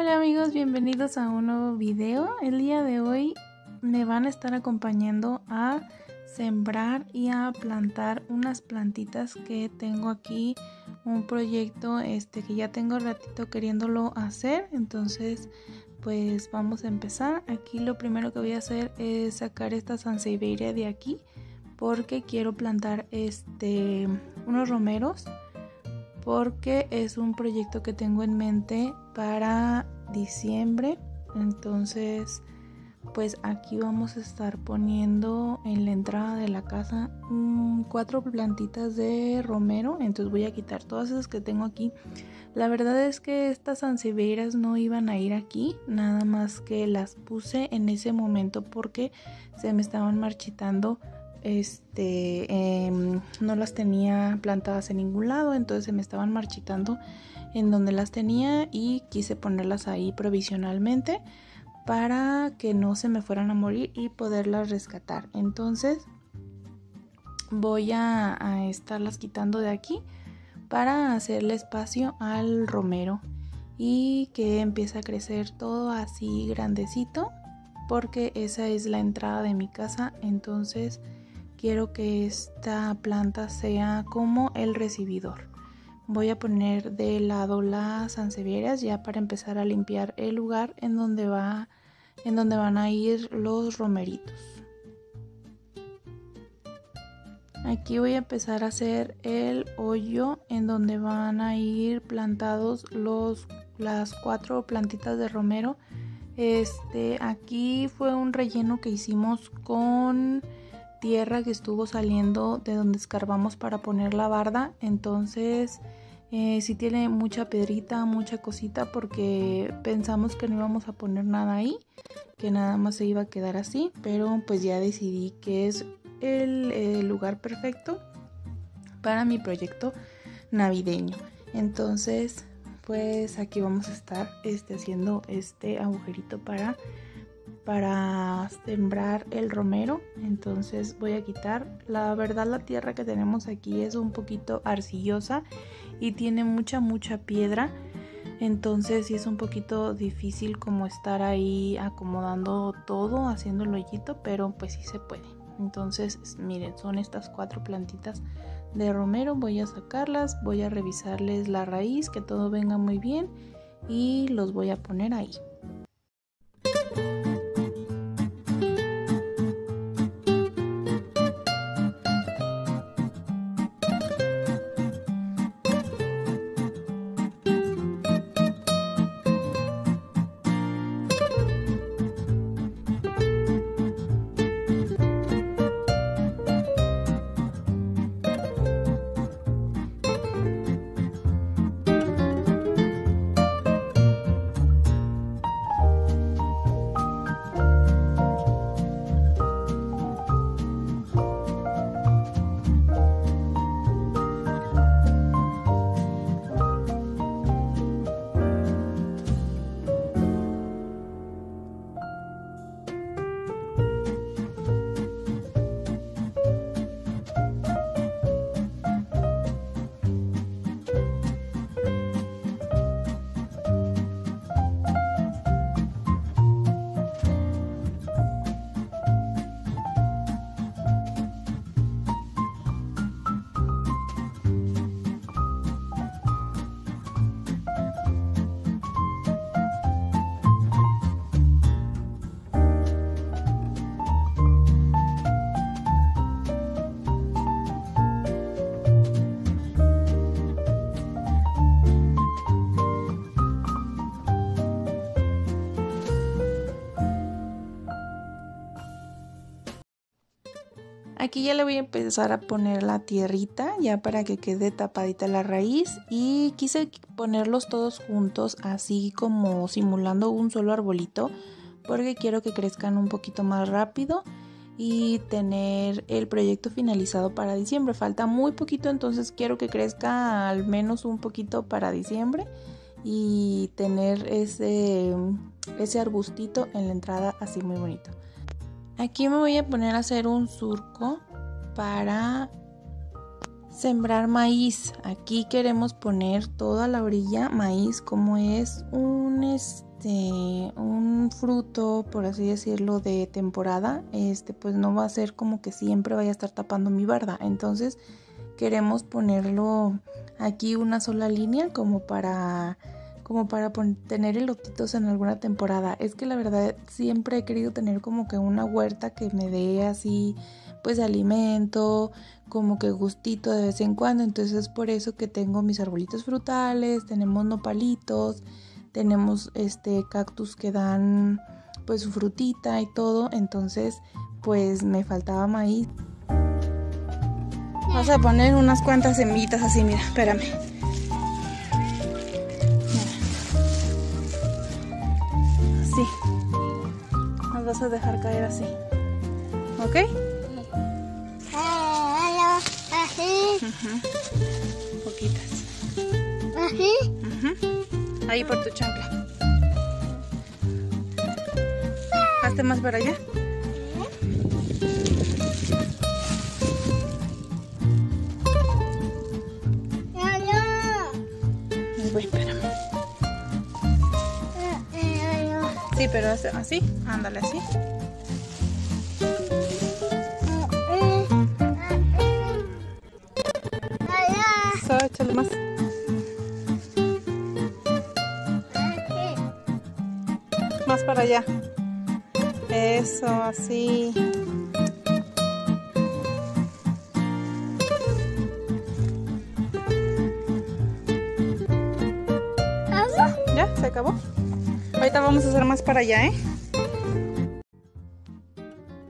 Hola amigos, bienvenidos a un nuevo video. El día de hoy me van a estar acompañando a sembrar y a plantar unas plantitas que tengo aquí un proyecto este que ya tengo ratito queriéndolo hacer. Entonces pues vamos a empezar. Aquí lo primero que voy a hacer es sacar esta sansevieria de aquí porque quiero plantar este unos romeros porque es un proyecto que tengo en mente para diciembre. Entonces pues aquí vamos a estar poniendo en la entrada de la casa cuatro plantitas de romero. Entonces voy a quitar todas esas que tengo aquí. La verdad es que estas ansevieras no iban a ir aquí nada más que las puse en ese momento porque se me estaban marchitando este em, no las tenía plantadas en ningún lado entonces se me estaban marchitando en donde las tenía y quise ponerlas ahí provisionalmente para que no se me fueran a morir y poderlas rescatar. Entonces voy a, a estarlas quitando de aquí para hacerle espacio al romero y que empiece a crecer todo así grandecito porque esa es la entrada de mi casa. Entonces quiero que esta planta sea como el recibidor. Voy a poner de lado las sansevieras ya para empezar a limpiar el lugar en donde va en donde van a ir los romeritos. Aquí voy a empezar a hacer el hoyo en donde van a ir plantados los las cuatro plantitas de romero. Este, aquí fue un relleno que hicimos con tierra que estuvo saliendo de donde escarbamos para poner la barda. Entonces, eh, si tiene mucha pedrita, mucha cosita, porque pensamos que no íbamos a poner nada ahí, que nada más se iba a quedar así. Pero pues ya decidí que es el, el lugar perfecto para mi proyecto navideño. Entonces, pues aquí vamos a estar este, haciendo este agujerito para para sembrar el romero. Entonces voy a quitar. La verdad la tierra que tenemos aquí es un poquito arcillosa y tiene mucha mucha piedra. Entonces sí es un poquito difícil como estar ahí acomodando todo haciendo el hoyito pero pues sí se puede. Entonces miren son estas cuatro plantitas de romero. Voy a sacarlas voy a revisarles la raíz que todo venga muy bien y los voy a poner ahí Aquí ya le voy a empezar a poner la tierrita ya para que quede tapadita la raíz y quise ponerlos todos juntos así como simulando un solo arbolito porque quiero que crezcan un poquito más rápido y tener el proyecto finalizado para diciembre. Falta muy poquito entonces quiero que crezca al menos un poquito para diciembre y tener ese, ese arbustito en la entrada así muy bonito. Aquí me voy a poner a hacer un surco para sembrar maíz. Aquí queremos poner toda la orilla maíz como es un este un fruto, por así decirlo, de temporada, este pues no va a ser como que siempre vaya a estar tapando mi barda. Entonces queremos ponerlo aquí una sola línea como para como para tener elotitos en alguna temporada. Es que la verdad siempre he querido tener como que una huerta que me dé así pues alimento, como que gustito de vez en cuando. Entonces es por eso que tengo mis arbolitos frutales, tenemos nopalitos, tenemos este cactus que dan pues su frutita y todo. Entonces pues me faltaba maíz. Vamos a poner unas cuantas semillitas así, mira, espérame. Vas a dejar caer así. ¿Ok? Poquitas. Ahí por tu chancla. Hazte más para allá. Sí, pero así, ándale así. Eso, échale más. Más para allá. Eso, así. ¿Ya? ¿Se acabó? Vamos a hacer más para allá, ¿eh?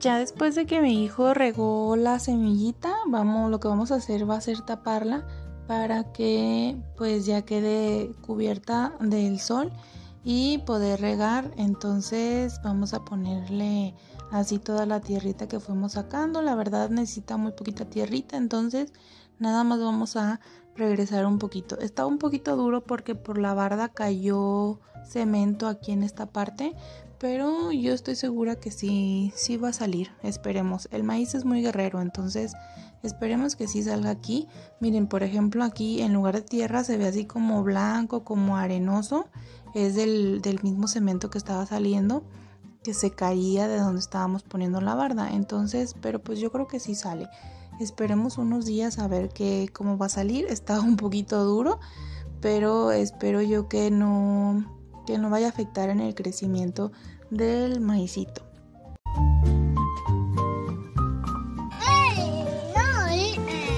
Ya después de que mi hijo regó la semillita, vamos, lo que vamos a hacer va a ser taparla para que pues ya quede cubierta del sol y poder regar. Entonces vamos a ponerle así toda la tierrita que fuimos sacando. La verdad necesita muy poquita tierrita, entonces nada más vamos a regresar un poquito. Está un poquito duro porque por la barda cayó cemento aquí en esta parte, pero yo estoy segura que sí, sí va a salir. Esperemos. El maíz es muy guerrero, entonces esperemos que sí salga aquí. Miren, por ejemplo, aquí en lugar de tierra se ve así como blanco, como arenoso. Es del, del mismo cemento que estaba saliendo que se caía de donde estábamos poniendo la barda. Entonces, pero pues yo creo que sí sale. Esperemos unos días a ver qué, cómo va a salir. Está un poquito duro, pero espero yo que no, que no vaya a afectar en el crecimiento del maicito.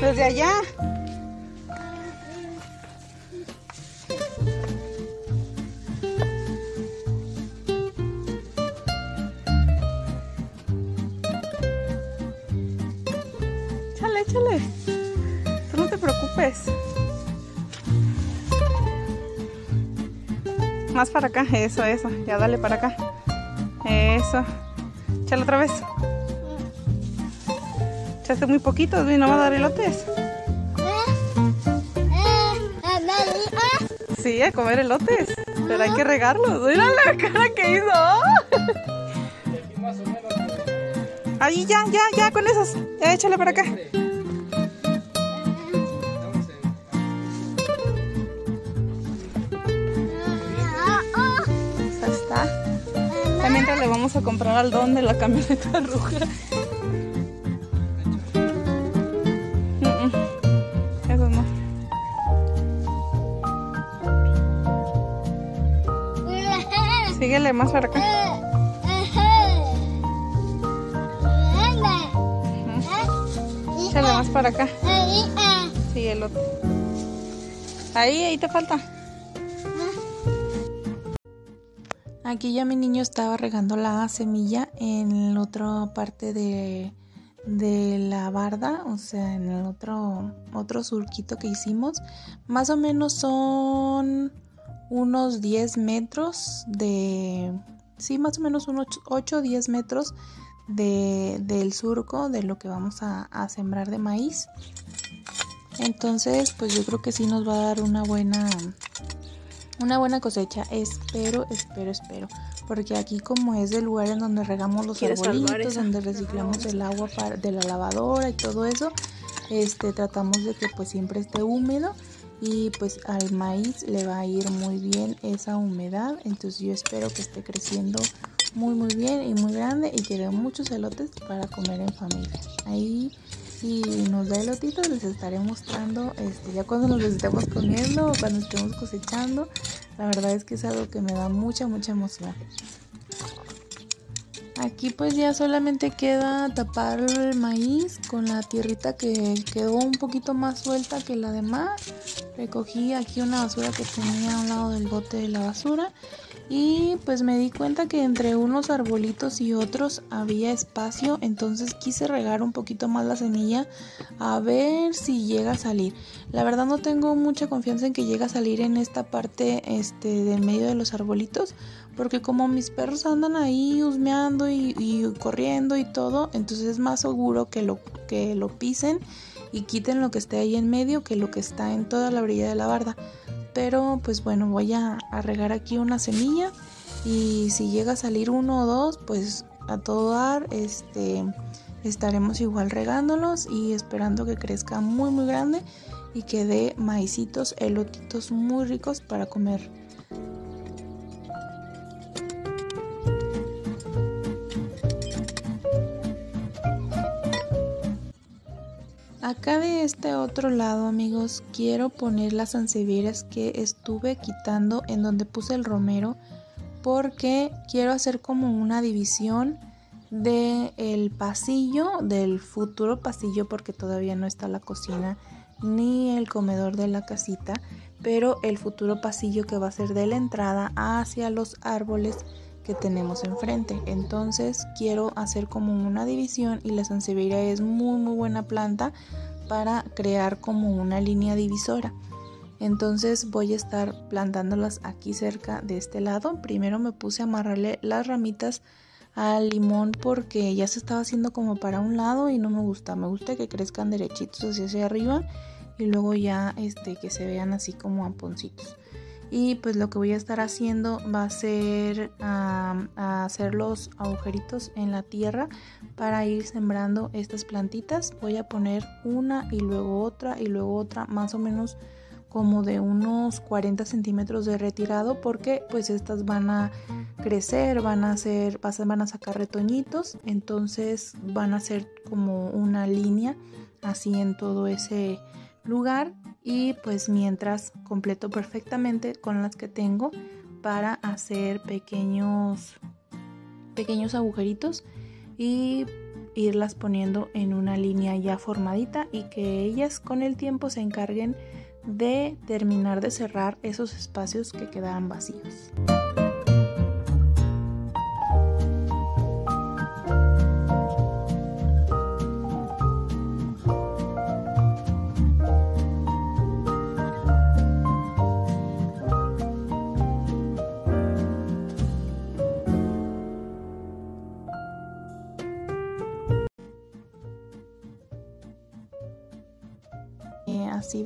Desde allá. Échale. Tú no te preocupes. Más para acá, eso, eso. Ya dale para acá. Eso. Échale otra vez. Echaste muy poquito, no va a dar elotes. Sí, a comer elotes. Pero hay que regarlos. Mira la cara que hizo. Ahí ya, ya, ya con esos. Ya échale para acá. Le vamos a comprar al don de la camioneta roja. Eso. Síguele más para acá. Échale más para acá. Sí, el otro. Ahí, ahí te falta. Aquí ya mi niño estaba regando la semilla en la otra parte de, la barda, o sea, en el otro, otro surquito que hicimos. Más o menos son unos 10 metros de... Sí, más o menos unos 8 o 10 metros de, del surco de lo que vamos a, a sembrar de maíz. Entonces, pues yo creo que sí nos va a dar una buena una buena cosecha. Espero, espero, espero. Porque aquí como es el lugar en donde regamos los arbolitos, donde reciclamos el agua para, de la lavadora y todo eso, este tratamos de que pues siempre esté húmedo y pues al maíz le va a ir muy bien esa humedad entonces yo espero que esté creciendo muy muy bien y muy grande y que dé muchos elotes para comer en familia ahí si nos da elotitos les estaré mostrando este, ya cuando nos estemos comiendo o cuando estemos cosechando. La verdad es que es algo que me da mucha mucha emoción. Aquí pues ya solamente queda tapar el maíz con la tierrita que quedó un poquito más suelta que la demás. Recogí aquí una basura que tenía a un lado del bote de la basura y pues me di cuenta que entre unos arbolitos y otros había espacio, entonces quise regar un poquito más la semilla a ver si llega a salir. La verdad no tengo mucha confianza en que llegue a salir en esta parte este del medio de los arbolitos porque como mis perros andan ahí husmeando y, corriendo y todo, entonces es más seguro que lo, que lo pisen y quiten lo que esté ahí en medio que lo que está en toda la orilla de la barda. Pero pues bueno, voy a, regar aquí una semilla y si llega a salir uno o dos, pues a todo dar, este, estaremos igual regándolos y esperando que crezca muy muy grande y que dé maicitos, elotitos muy ricos para comer Acá de este otro lado amigos quiero poner las sansevieras que estuve quitando en donde puse el romero porque quiero hacer como una división del el pasillo, del futuro pasillo porque todavía no está la cocina ni el comedor de la casita, pero el futuro pasillo que va a ser de la entrada hacia los árboles que tenemos enfrente. Entonces quiero hacer como una división y la sansevieria es muy muy buena planta para crear como una línea divisora. Entonces voy a estar plantándolas aquí cerca de este lado. Primero me puse a amarrarle las ramitas al limón porque ya se estaba haciendo como para un lado y no me gusta. Me gusta que crezcan derechitos hacia arriba y luego ya este que se vean así como amponcitos y pues lo que voy a estar haciendo va a ser hacer los agujeritos en la tierra para ir sembrando estas plantitas. Voy a poner una y luego otra y luego otra más o menos como de unos 40 centímetros de retirado porque pues estas van a crecer van a hacer van a sacar retoñitos. Entonces van a ser como una línea así en todo ese lugar y pues mientras completo perfectamente con las que tengo para hacer pequeños pequeños agujeritos y irlas poniendo en una línea ya formadita y que ellas con el tiempo se encarguen de terminar de cerrar esos espacios que quedaban vacíos.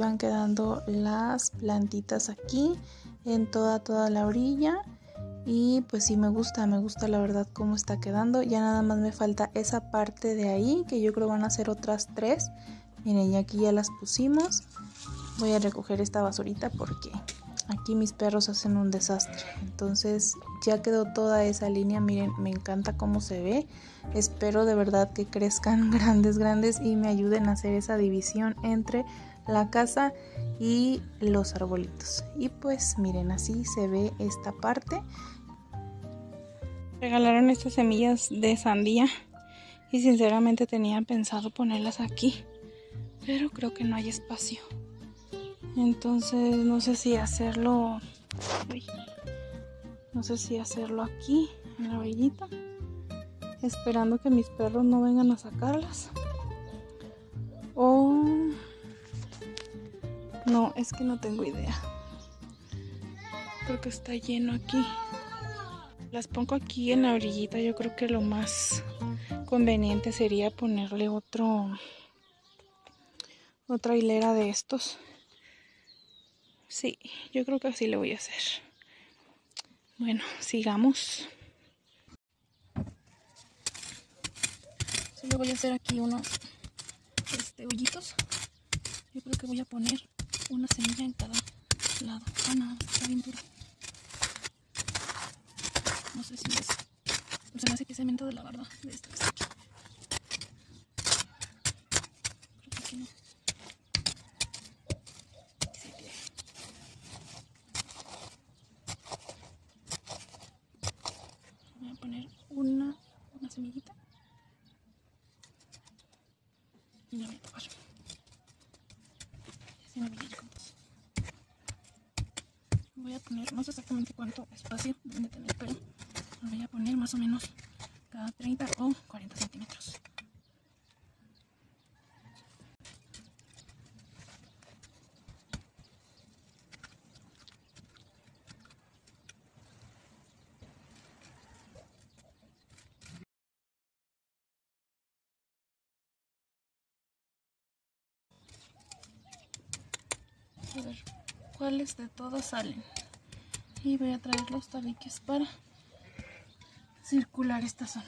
Van quedando las plantitas aquí en toda toda la orilla y pues sí me gusta, me gusta la verdad cómo está quedando. Ya nada más me falta esa parte de ahí que yo creo van a ser otras tres. Miren, y aquí ya las pusimos. Voy a recoger esta basurita porque aquí mis perros hacen un desastre. Entonces ya quedó toda esa línea. Miren, me encanta cómo se ve. Espero de verdad que crezcan grandes, grandes y me ayuden a hacer esa división entre la casa y los arbolitos. Y pues miren, así se ve esta parte. Regalaron estas semillas de sandía y sinceramente tenía pensado ponerlas aquí, pero creo que no hay espacio. Entonces no sé si hacerlo... no sé si hacerlo aquí, en la orillita, esperando que mis perros no vengan a sacarlas. O no, es que no tengo idea. Porque está lleno aquí. Las pongo aquí en la orillita. Yo creo que lo más conveniente sería ponerle otro otra hilera de estos. Sí, yo creo que así le voy a hacer. Bueno, sigamos. Solo voy a hacer aquí unos este, hoyitos. Yo creo que voy a poner una semilla en cada lado. Ah, no, está bien duro. No sé si es. Se me hace que es cemento de la barba de esta que está aquí. Creo que aquí no. Voy a poner una, una semillita. Y la voy a tapar. Voy a poner, no sé exactamente cuánto espacio deben de tener, pero voy a poner más o menos cada 30 o 40 centímetros. A ver de todos salen. Y voy a traer los tabiques para circular esta zona.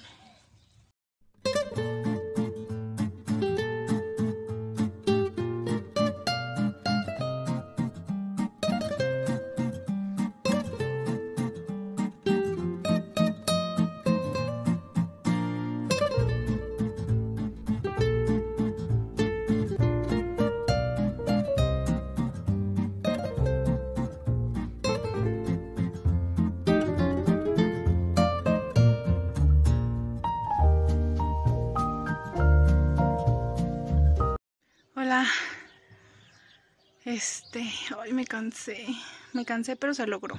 Este, hoy me cansé. Me cansé, pero se logró.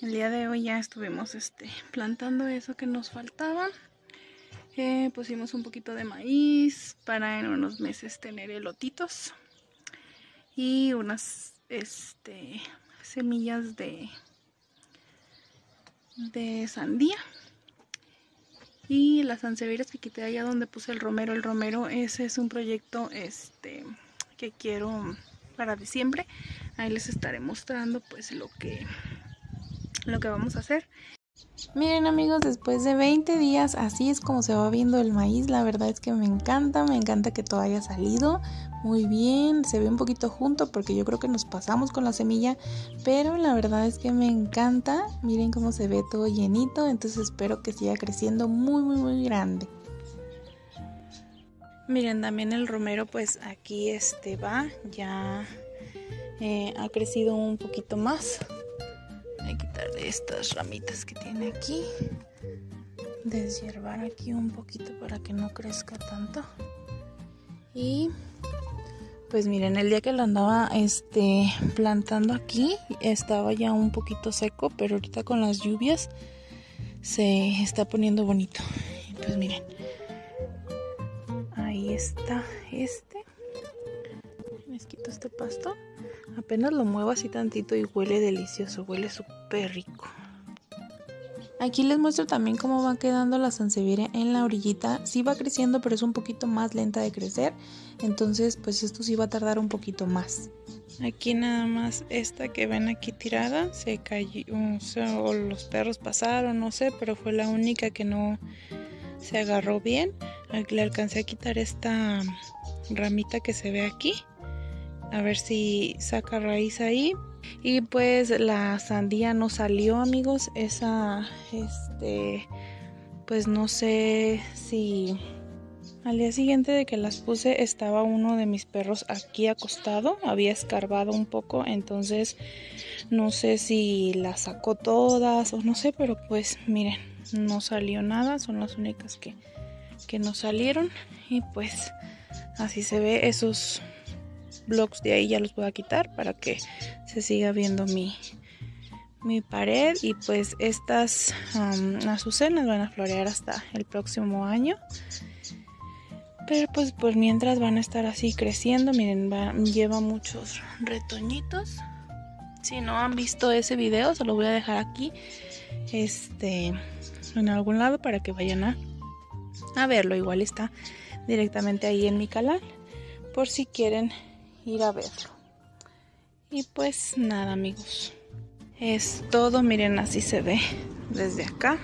El día de hoy ya estuvimos este, plantando eso que nos faltaba. Eh, pusimos un poquito de maíz para en unos meses tener elotitos. Y unas este, semillas de, de sandía. Y las sansevieras que quité allá donde puse el romero. El romero, ese es un proyecto este, que quiero para diciembre. Ahí les estaré mostrando pues lo que, lo que vamos a hacer. Miren amigos, después de 20 días así es como se va viendo el maíz. La verdad es que me encanta, me encanta que todo haya salido muy bien. Se ve un poquito junto porque yo creo que nos pasamos con la semilla, pero la verdad es que me encanta. Miren cómo se ve todo llenito, entonces espero que siga creciendo muy muy muy grande. Miren, también el romero pues aquí este va, ya eh, ha crecido un poquito más. Voy a quitar estas ramitas que tiene aquí. Deshiervar aquí un poquito para que no crezca tanto. Y pues miren, el día que lo andaba este plantando aquí estaba ya un poquito seco, pero ahorita con las lluvias se está poniendo bonito. Pues miren, ahí está este. Les quito este pasto. Apenas lo muevo así tantito y huele delicioso, huele súper rico. Aquí les muestro también cómo va quedando la sansevieria en la orillita. Sí va creciendo, pero es un poquito más lenta de crecer. Entonces, pues esto sí va a tardar un poquito más. Aquí nada más esta que ven aquí tirada se cayó, o los perros pasaron, no sé, pero fue la única que no se agarró bien. Le alcancé a quitar esta ramita que se ve aquí a ver si saca raíz ahí y pues la sandía no salió amigos. Esa este pues no sé si al día siguiente de que las puse estaba uno de mis perros aquí acostado. Había escarbado un poco entonces no sé si las sacó todas o no sé pero pues miren no salió nada. Son las únicas que que no salieron. Y pues así se ve esos blogs de ahí ya los voy a quitar para que se siga viendo mi, mi pared. Y pues estas azucenas van a florear hasta el próximo año. Pero pues por mientras van a estar así creciendo miren lleva muchos retoñitos. Si no han visto ese video se lo voy a dejar aquí este en algún lado para que vayan a, a verlo. Igual está directamente ahí en mi canal por si quieren ir a verlo. Y pues nada amigos, es todo, miren así se ve desde acá.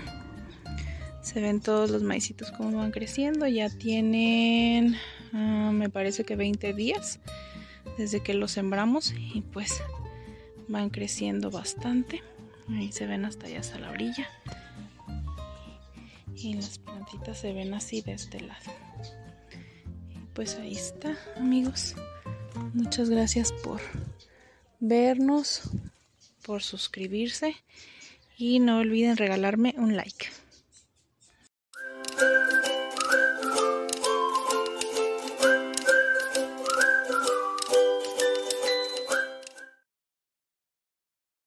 Se ven todos los maicitos como van creciendo, ya tienen ah, me parece que 20 días desde que los sembramos y pues van creciendo bastante. Ahí se ven hasta allá hasta la orilla. Y las plantitas se ven así de este lado. Pues ahí está, amigos. Muchas gracias por vernos, por suscribirse y no olviden regalarme un like.